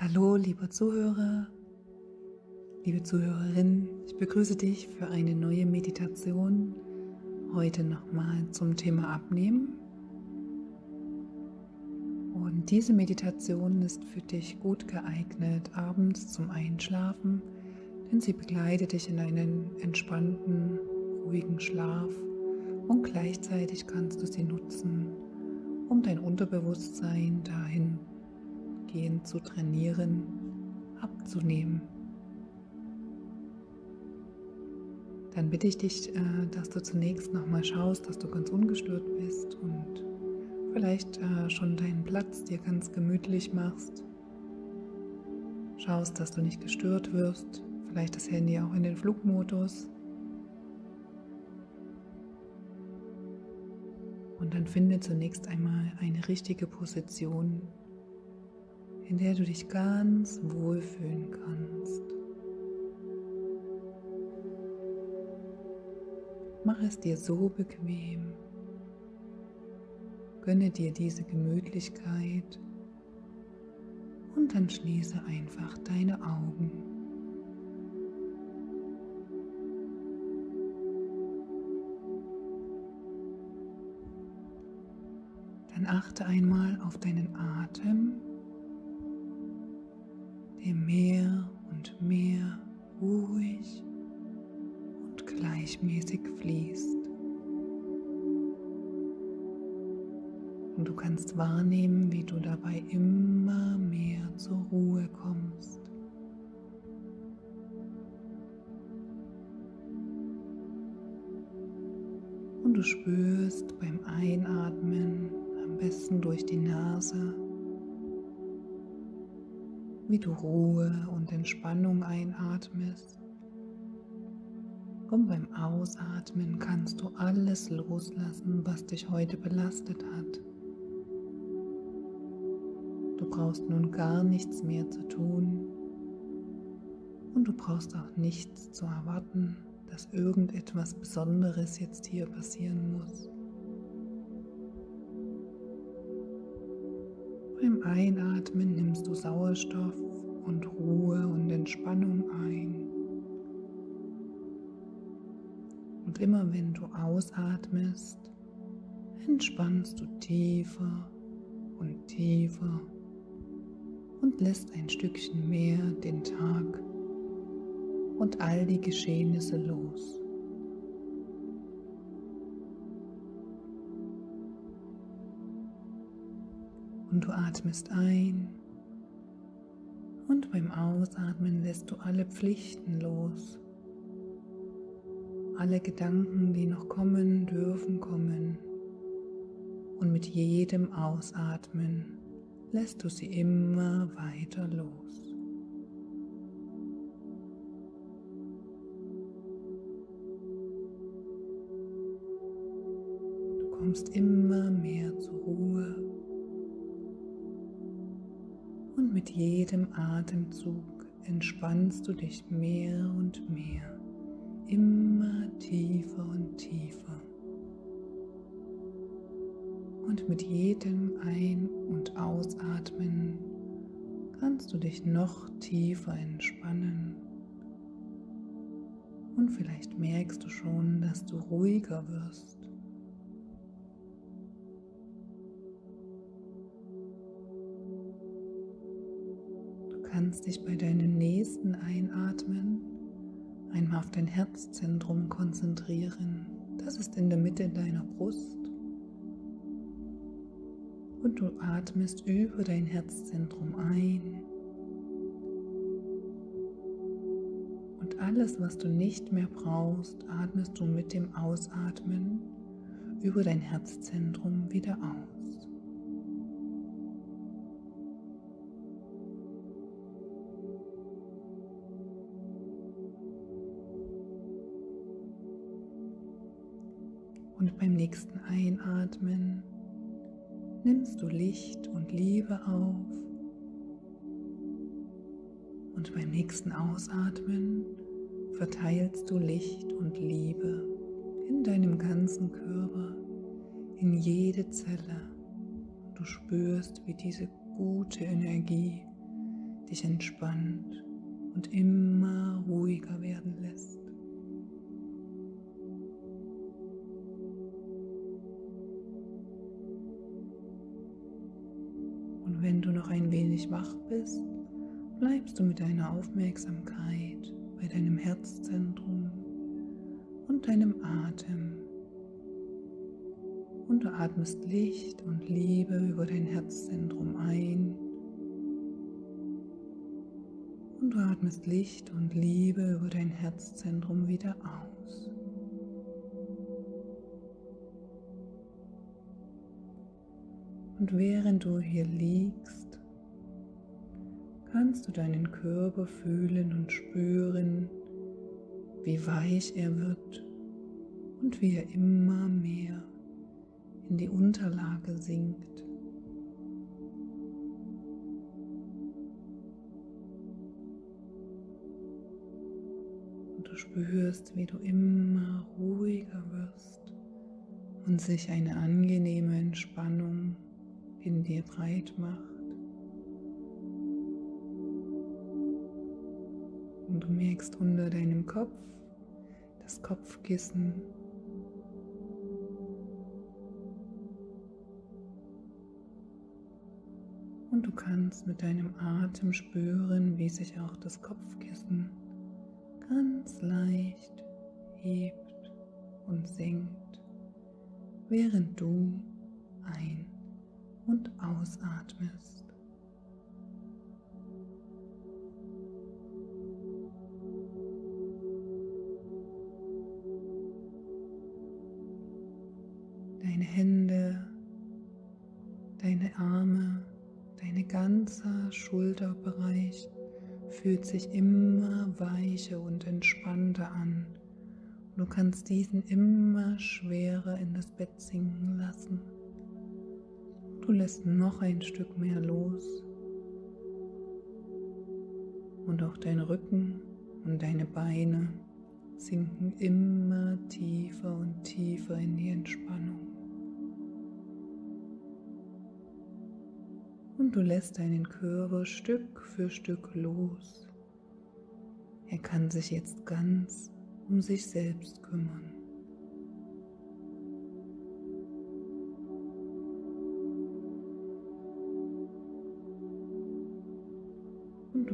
Hallo, lieber Zuhörer, liebe Zuhörerin, ich begrüße dich für eine neue Meditation. Heute nochmal zum Thema Abnehmen. Und diese Meditation ist für dich gut geeignet abends zum Einschlafen, denn sie begleitet dich in einen entspannten, ruhigen Schlaf und gleichzeitig kannst du sie nutzen, um dein Unterbewusstsein dahin gehen zu trainieren, abzunehmen. Dann bitte ich dich, äh, dass du zunächst nochmal schaust, dass du ganz ungestört bist und vielleicht äh, schon deinen Platz dir ganz gemütlich machst. Schaust, dass du nicht gestört wirst, vielleicht das Handy auch in den Flugmodus. Und dann finde zunächst einmal eine richtige Position, in der du dich ganz wohlfühlen kannst. Mach es dir so bequem. Gönne dir diese Gemütlichkeit und dann schließe einfach deine Augen. Dann achte einmal auf deinen Atem gleichmäßig fließt. Und du kannst wahrnehmen, wie du dabei immer mehr zur Ruhe kommst. Und du spürst beim Einatmen am besten durch die Nase wie du Ruhe und Entspannung einatmest. Und beim Ausatmen kannst du alles loslassen, was dich heute belastet hat. Du brauchst nun gar nichts mehr zu tun und du brauchst auch nichts zu erwarten, dass irgendetwas Besonderes jetzt hier passieren muss. Beim Einatmen nimmst du Sauerstoff und Ruhe und Entspannung ein. Und immer wenn du ausatmest, entspannst du tiefer und tiefer und lässt ein Stückchen mehr den Tag und all die Geschehnisse los. Und du atmest ein und beim Ausatmen lässt du alle Pflichten los. Alle Gedanken, die noch kommen, dürfen kommen. Und mit jedem Ausatmen lässt du sie immer weiter los. Du kommst immer mehr zur Ruhe und mit jedem Atemzug entspannst du dich mehr und mehr, immer tiefer und tiefer. Und mit jedem Ein- und Ausatmen kannst du dich noch tiefer entspannen. Und vielleicht merkst du schon, dass du ruhiger wirst. kannst dich bei deinem nächsten Einatmen einmal auf dein Herzzentrum konzentrieren. Das ist in der Mitte deiner Brust. Und du atmest über dein Herzzentrum ein. Und alles, was du nicht mehr brauchst, atmest du mit dem Ausatmen über dein Herzzentrum wieder aus. Und beim nächsten Einatmen nimmst du Licht und Liebe auf. Und beim nächsten Ausatmen verteilst du Licht und Liebe in deinem ganzen Körper, in jede Zelle. Du spürst, wie diese gute Energie dich entspannt und immer ruhiger werden lässt. Wenn du noch ein wenig wach bist, bleibst du mit deiner Aufmerksamkeit bei deinem Herzzentrum und deinem Atem. Und du atmest Licht und Liebe über dein Herzzentrum ein. Und du atmest Licht und Liebe über dein Herzzentrum wieder aus. Und während du hier liegst, kannst du deinen Körper fühlen und spüren, wie weich er wird und wie er immer mehr in die Unterlage sinkt. Und du spürst, wie du immer ruhiger wirst und sich eine angenehme Entspannung in dir breit macht. Und du merkst unter deinem Kopf das Kopfkissen. Und du kannst mit deinem Atem spüren, wie sich auch das Kopfkissen ganz leicht hebt und senkt, während du und ausatmest. Deine Hände, deine Arme, dein ganzer Schulterbereich fühlt sich immer weicher und entspannter an. Du kannst diesen immer schwerer in das Bett sinken lassen. Du lässt noch ein Stück mehr los. Und auch dein Rücken und deine Beine sinken immer tiefer und tiefer in die Entspannung. Und du lässt deinen Körper Stück für Stück los. Er kann sich jetzt ganz um sich selbst kümmern.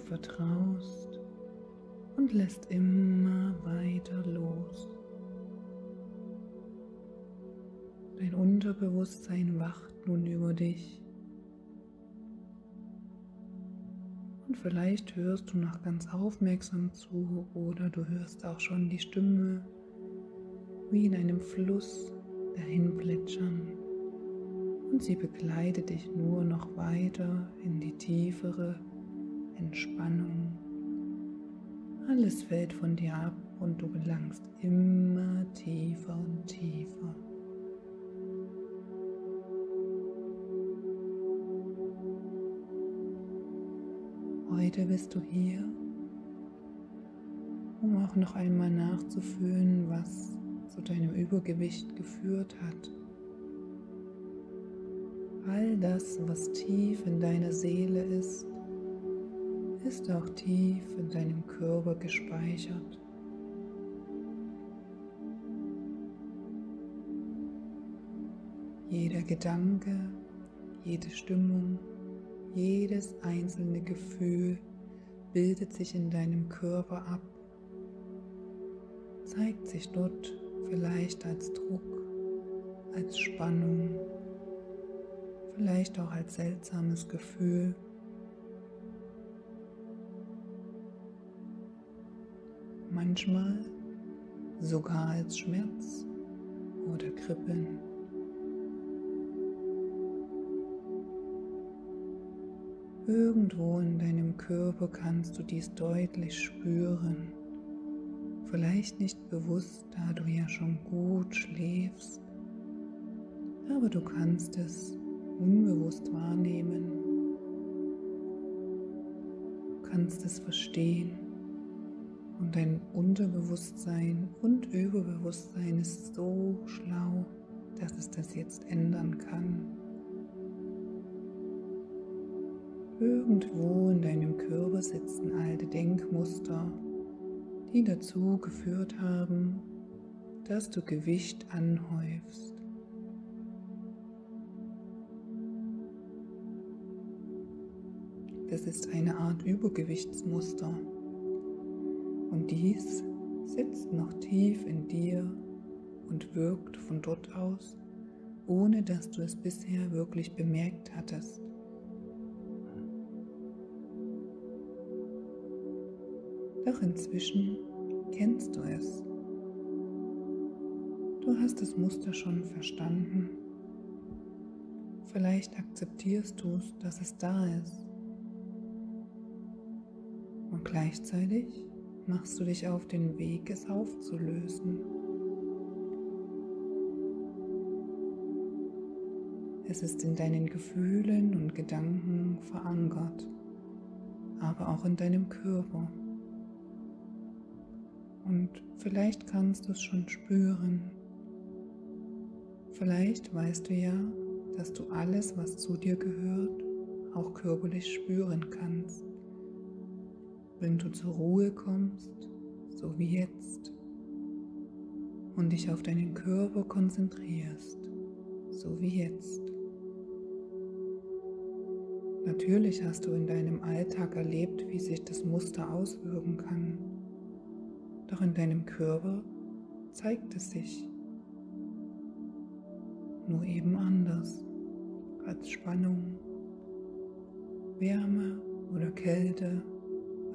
Vertraust und lässt immer weiter los. Dein Unterbewusstsein wacht nun über dich. Und vielleicht hörst du noch ganz aufmerksam zu oder du hörst auch schon die Stimme wie in einem Fluss dahin plätschern. Und sie begleitet dich nur noch weiter in die tiefere Entspannung. Alles fällt von dir ab und du gelangst immer tiefer und tiefer. Heute bist du hier, um auch noch einmal nachzufühlen, was zu deinem Übergewicht geführt hat. All das, was tief in deiner Seele ist, ist auch tief in deinem Körper gespeichert. Jeder Gedanke, jede Stimmung, jedes einzelne Gefühl bildet sich in deinem Körper ab, zeigt sich dort vielleicht als Druck, als Spannung, vielleicht auch als seltsames Gefühl. Manchmal sogar als Schmerz oder Kribbeln. Irgendwo in deinem Körper kannst du dies deutlich spüren. Vielleicht nicht bewusst, da du ja schon gut schläfst, aber du kannst es unbewusst wahrnehmen. Du kannst es verstehen. Und dein Unterbewusstsein und Überbewusstsein ist so schlau, dass es das jetzt ändern kann. Irgendwo in deinem Körper sitzen alte Denkmuster, die dazu geführt haben, dass du Gewicht anhäufst. Das ist eine Art Übergewichtsmuster. Und dies sitzt noch tief in dir und wirkt von dort aus, ohne dass du es bisher wirklich bemerkt hattest. Doch inzwischen kennst du es. Du hast das Muster schon verstanden. Vielleicht akzeptierst du es, dass es da ist. Und gleichzeitig machst du dich auf den Weg, es aufzulösen. Es ist in deinen Gefühlen und Gedanken verankert, aber auch in deinem Körper. Und vielleicht kannst du es schon spüren. Vielleicht weißt du ja, dass du alles, was zu dir gehört, auch körperlich spüren kannst wenn du zur Ruhe kommst, so wie jetzt, und dich auf deinen Körper konzentrierst, so wie jetzt. Natürlich hast du in deinem Alltag erlebt, wie sich das Muster auswirken kann, doch in deinem Körper zeigt es sich nur eben anders als Spannung, Wärme oder Kälte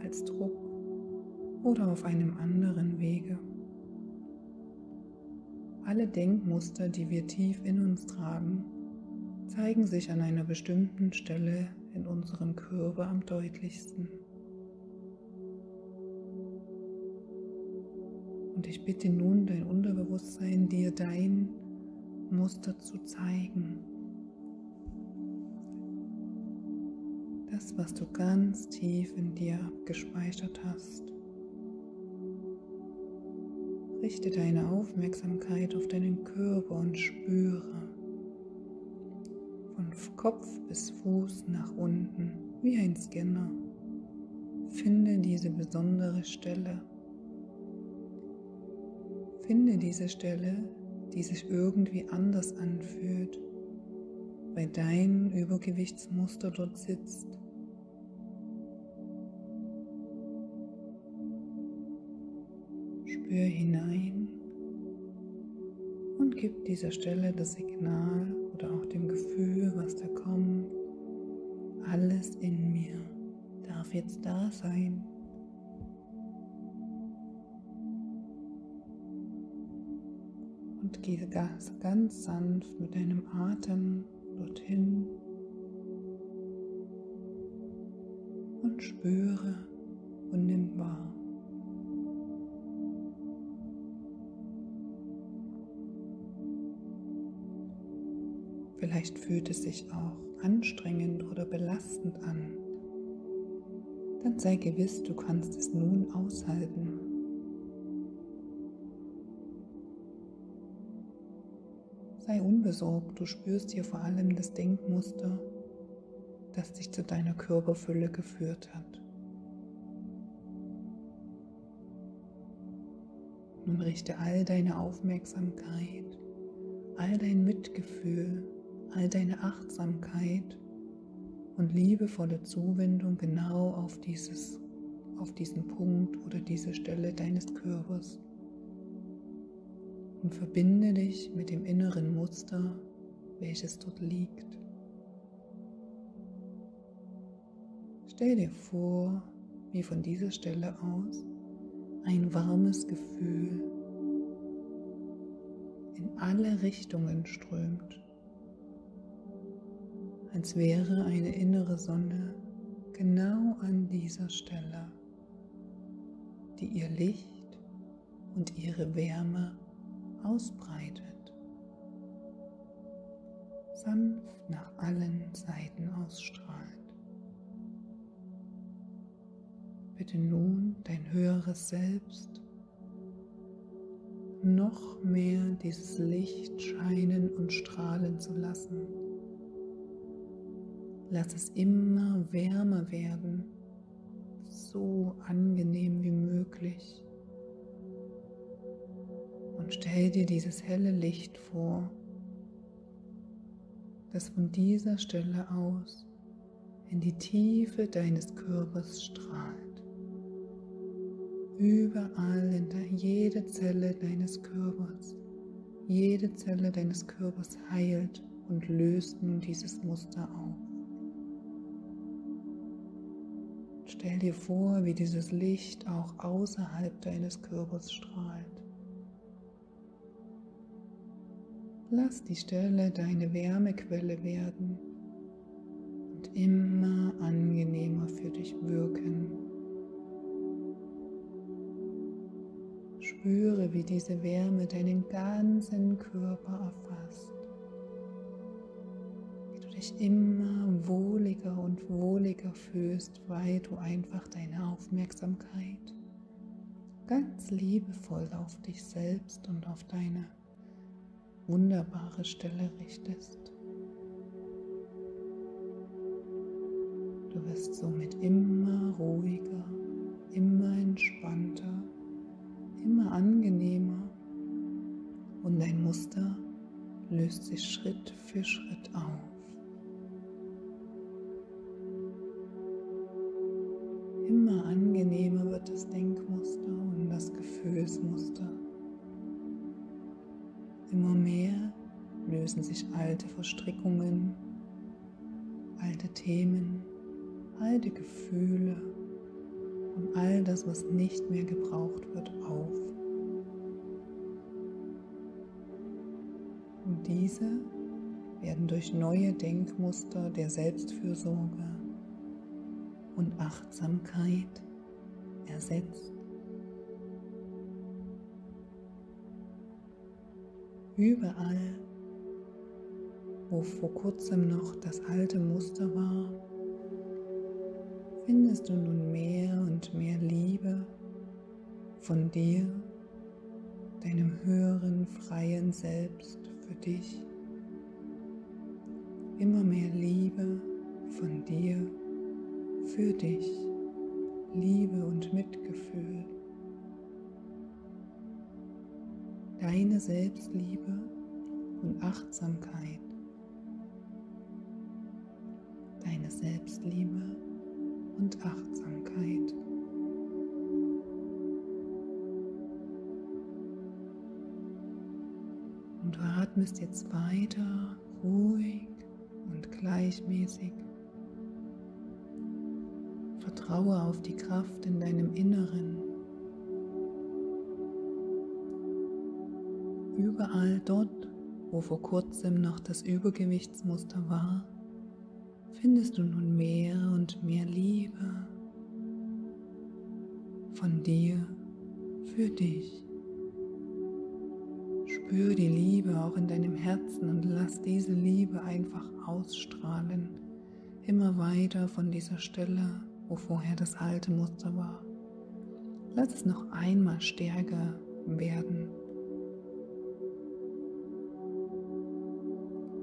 als Druck oder auf einem anderen Wege. Alle Denkmuster, die wir tief in uns tragen, zeigen sich an einer bestimmten Stelle in unserem Körper am deutlichsten. Und ich bitte nun dein Unterbewusstsein, dir dein Muster zu zeigen. Das, was du ganz tief in dir gespeichert hast. Richte deine Aufmerksamkeit auf deinen Körper und spüre von Kopf bis Fuß nach unten wie ein Scanner. Finde diese besondere Stelle. Finde diese Stelle, die sich irgendwie anders anfühlt, weil dein Übergewichtsmuster dort sitzt. Spür hinein und gib dieser Stelle das Signal oder auch dem Gefühl, was da kommt. Alles in mir darf jetzt da sein. Und gehe ganz, ganz sanft mit deinem Atem dorthin und spüre und nimm wahr. Vielleicht fühlt es sich auch anstrengend oder belastend an. Dann sei gewiss, du kannst es nun aushalten. Sei unbesorgt, du spürst hier vor allem das Denkmuster, das dich zu deiner Körperfülle geführt hat. Nun richte all deine Aufmerksamkeit, all dein Mitgefühl all deine Achtsamkeit und liebevolle Zuwendung genau auf, dieses, auf diesen Punkt oder diese Stelle deines Körpers und verbinde dich mit dem inneren Muster, welches dort liegt. Stell dir vor, wie von dieser Stelle aus ein warmes Gefühl in alle Richtungen strömt als wäre eine innere Sonne genau an dieser Stelle, die ihr Licht und ihre Wärme ausbreitet, sanft nach allen Seiten ausstrahlt. Bitte nun dein höheres Selbst noch mehr dieses Licht scheinen und strahlen zu lassen Lass es immer wärmer werden, so angenehm wie möglich. Und stell dir dieses helle Licht vor, das von dieser Stelle aus in die Tiefe deines Körpers strahlt. Überall in jede Zelle deines Körpers, jede Zelle deines Körpers heilt und löst nun dieses Muster auf. Stell dir vor, wie dieses Licht auch außerhalb deines Körpers strahlt. Lass die Stelle deine Wärmequelle werden und immer angenehmer für dich wirken. Spüre, wie diese Wärme deinen ganzen Körper erfasst. Wie du dich immer wohliger und wohliger fühlst, weil du einfach deine Aufmerksamkeit ganz liebevoll auf dich selbst und auf deine wunderbare Stelle richtest. Du wirst somit immer ruhiger, immer entspannter, immer angenehmer und dein Muster löst sich Schritt für Schritt auf. Immer angenehmer wird das Denkmuster und das Gefühlsmuster. Lösen sich alte Verstrickungen, alte Themen, alte Gefühle und all das, was nicht mehr gebraucht wird, auf. Und diese werden durch neue Denkmuster der Selbstfürsorge und Achtsamkeit ersetzt. Überall, wo vor kurzem noch das alte Muster war, findest du nun mehr und mehr Liebe von dir, deinem höheren, freien Selbst für dich. Immer mehr Liebe von dir für dich, Liebe und Mitgefühl. deine Selbstliebe und Achtsamkeit, deine Selbstliebe und Achtsamkeit. Und du atmest jetzt weiter ruhig und gleichmäßig. Vertraue auf die Kraft in deinem Inneren Überall dort, wo vor kurzem noch das Übergewichtsmuster war, findest du nun mehr und mehr Liebe von dir für dich. Spür die Liebe auch in deinem Herzen und lass diese Liebe einfach ausstrahlen, immer weiter von dieser Stelle, wo vorher das alte Muster war. Lass es noch einmal stärker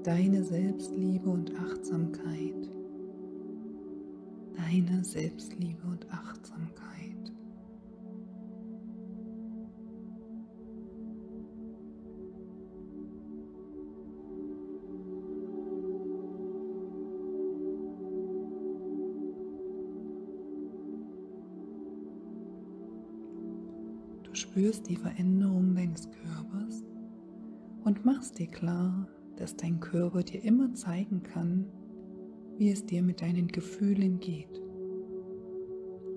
deine Selbstliebe und Achtsamkeit. Deine Selbstliebe und Achtsamkeit. Du spürst die Veränderung deines Körpers und machst dir klar, dass dein Körper dir immer zeigen kann, wie es dir mit deinen Gefühlen geht.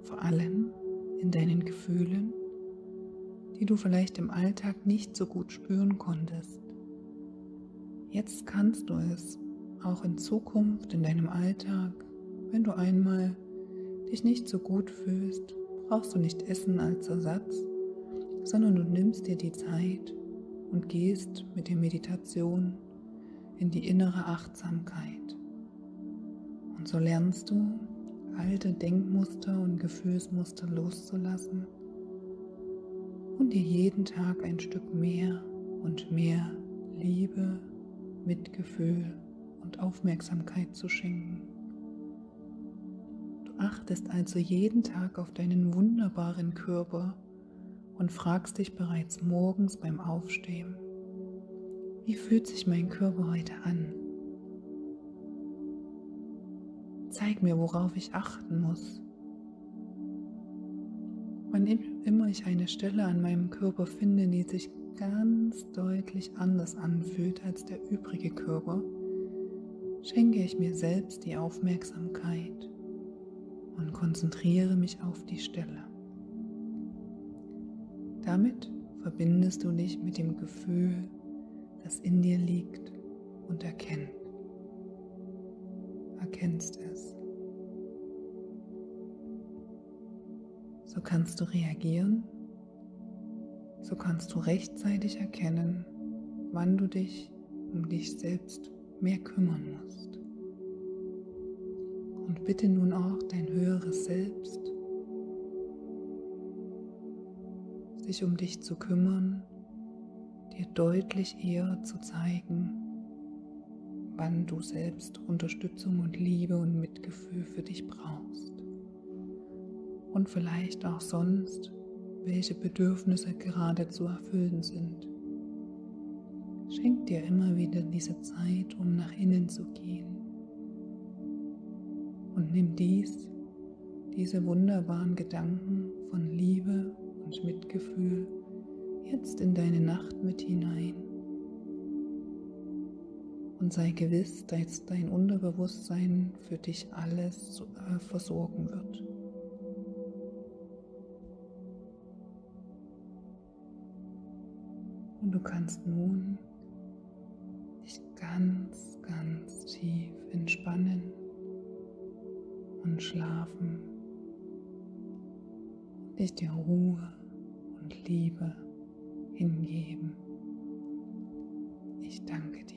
Vor allem in deinen Gefühlen, die du vielleicht im Alltag nicht so gut spüren konntest. Jetzt kannst du es auch in Zukunft in deinem Alltag, wenn du einmal dich nicht so gut fühlst, brauchst du nicht Essen als Ersatz, sondern du nimmst dir die Zeit und gehst mit der Meditation in die innere Achtsamkeit. Und so lernst du, alte Denkmuster und Gefühlsmuster loszulassen und dir jeden Tag ein Stück mehr und mehr Liebe, Mitgefühl und Aufmerksamkeit zu schenken. achtest also jeden Tag auf deinen wunderbaren Körper und fragst dich bereits morgens beim Aufstehen, wie fühlt sich mein Körper heute an? Zeig mir, worauf ich achten muss. Wann immer ich eine Stelle an meinem Körper finde, die sich ganz deutlich anders anfühlt als der übrige Körper, schenke ich mir selbst die Aufmerksamkeit und konzentriere mich auf die Stelle. Damit verbindest du dich mit dem Gefühl, das in dir liegt und erkennt. Erkennst es. So kannst du reagieren, so kannst du rechtzeitig erkennen, wann du dich um dich selbst mehr kümmern musst. Und bitte nun auch dein höheres Selbst, sich um dich zu kümmern, dir deutlich eher zu zeigen, wann du selbst Unterstützung und Liebe und Mitgefühl für dich brauchst. Und vielleicht auch sonst, welche Bedürfnisse gerade zu erfüllen sind. Schenk dir immer wieder diese Zeit, um nach innen zu gehen. Und nimm dies, diese wunderbaren Gedanken von Liebe und Mitgefühl jetzt in deine Nacht mit hinein. Und sei gewiss, dass dein Unterbewusstsein für dich alles äh, versorgen wird. Und du kannst nun dich ganz, ganz tief entspannen und schlafen und dich der Ruhe und Liebe hingeben. Ich danke dir.